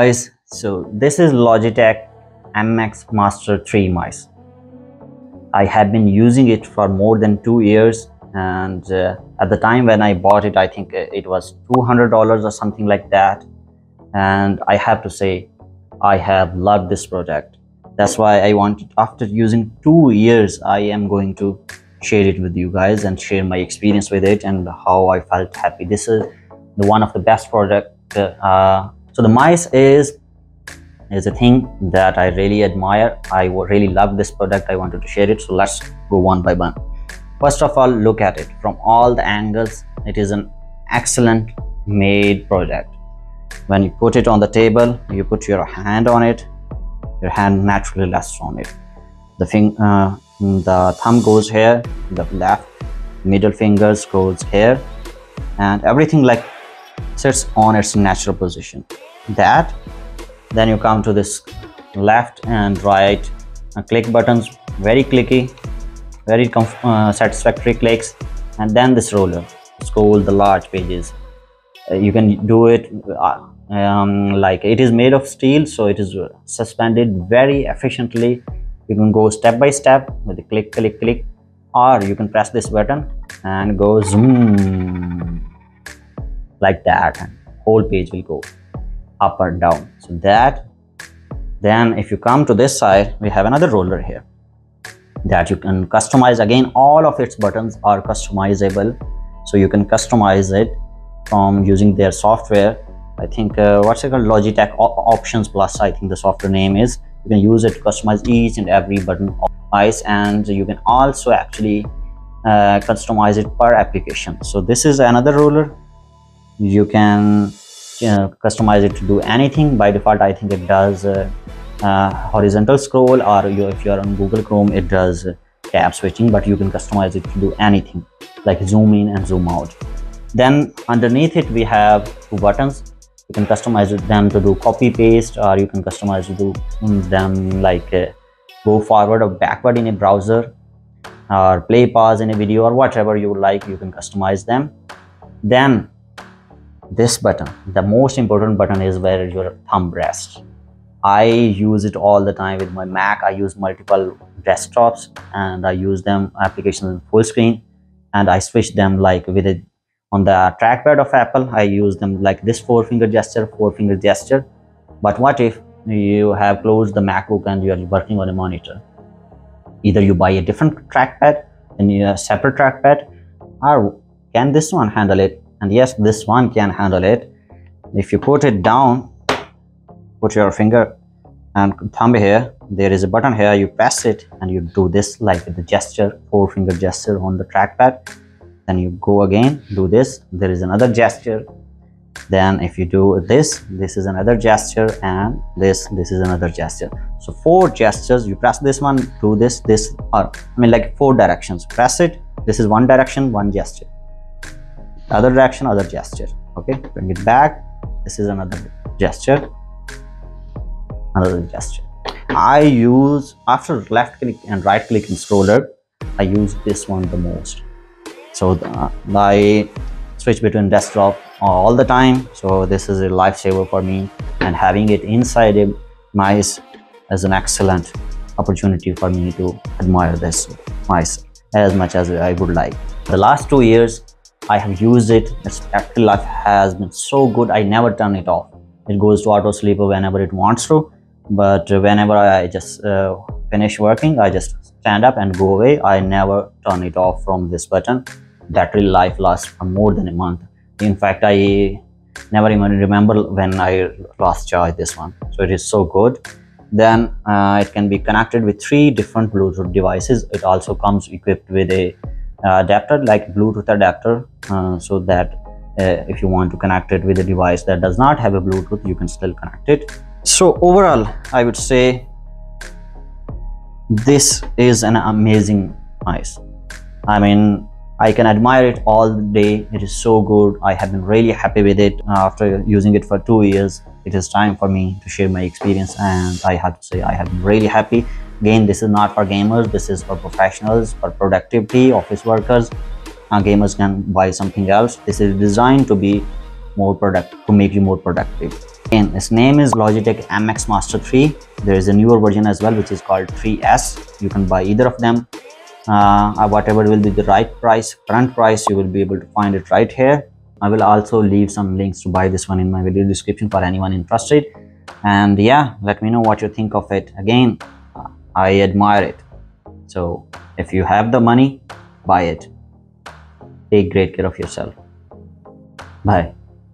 guys so this is logitech mx master 3 mice. I have been using it for more than two years and uh, at the time when i bought it i think it was 200 dollars or something like that. And i have to say i have loved this product. That's why i wanted after using two years i am going to share it with you guys and share my experience with it and how i felt happy. This is the one of the best product uh, so the mice is is a thing that I really admire. I really love this product. I wanted to share it. So let's go one by one. First of all, look at it from all the angles. It is an excellent made product. When you put it on the table, you put your hand on it. Your hand naturally rests on it. The thing, uh, the thumb goes here. The left middle fingers goes here, and everything like sits on its natural position that. Then you come to this left and right. Uh, click buttons very clicky very uh, satisfactory clicks. And then this roller scroll the large pages. Uh, you can do it uh, um, like it is made of steel so it is suspended very efficiently. You can go step by step with a click click click or you can press this button and go zoom like that and whole page will go up or down. So that then if you come to this side we have another roller here. That you can customize again all of its buttons are customizable. So you can customize it from using their software. I think uh, what's it called? Logitech options plus i think the software name is. You can use it to customize each and every button of ice and you can also actually uh, customize it per application. So this is another roller. You can uh, customize it to do anything. By default i think it does uh, uh, horizontal scroll or you, if you're on google chrome it does tab switching but you can customize it to do anything like zoom in and zoom out. Then underneath it we have two buttons. You can customize them to do copy paste or you can customize to do them like uh, go forward or backward in a browser or play pause in a video or whatever you like you can customize them. Then this button. The most important button is where your thumb rests. I use it all the time with my mac. I use multiple desktops and i use them applications in full screen. And i switch them like with it on the trackpad of apple i use them like this four finger gesture four finger gesture. But what if you have closed the macbook and you are working on a monitor? Either you buy a different trackpad and a separate trackpad or can this one handle it and yes this one can handle it. If you put it down put your finger and thumb here there is a button here. You press it and you do this like the gesture four finger gesture on the trackpad. Then you go again do this. There is another gesture. Then if you do this this is another gesture and this this is another gesture. So four gestures you press this one do this this or i mean like four directions. Press it this is one direction one gesture other direction other gesture. Okay bring it back. This is another gesture. Another gesture. I use after left click and right click in scroller i use this one the most. So the, i switch between desktop all the time. So this is a lifesaver for me. And having it inside a mice is an excellent opportunity for me to admire this mice as much as i would like. The last two years I have used it. Its battery life has been so good. I never turn it off. It goes to auto sleeper whenever it wants to. But whenever I just uh, finish working, I just stand up and go away. I never turn it off from this button. Battery life lasts for more than a month. In fact, I never even remember when I last charged this one. So it is so good. Then uh, it can be connected with three different Bluetooth devices. It also comes equipped with a adapter like bluetooth adapter uh, so that uh, if you want to connect it with a device that does not have a bluetooth you can still connect it. So overall i would say this is an amazing mice i mean i can admire it all day. It is so good. I have been really happy with it. After using it for two years it is time for me to share my experience and i have to say i have been really happy Again, this is not for gamers, this is for professionals, for productivity, office workers. Uh, gamers can buy something else. This is designed to be more product, to make you more productive. and its name is Logitech MX Master 3 there is a newer version as well which is called 3s you can buy either of them. Uh, whatever will be the right price current price you will be able to find it right here. I will also leave some links to buy this one in my video description for anyone interested. And yeah let me know what you think of it. Again i admire it. So if you have the money buy it. Take great care of yourself. Bye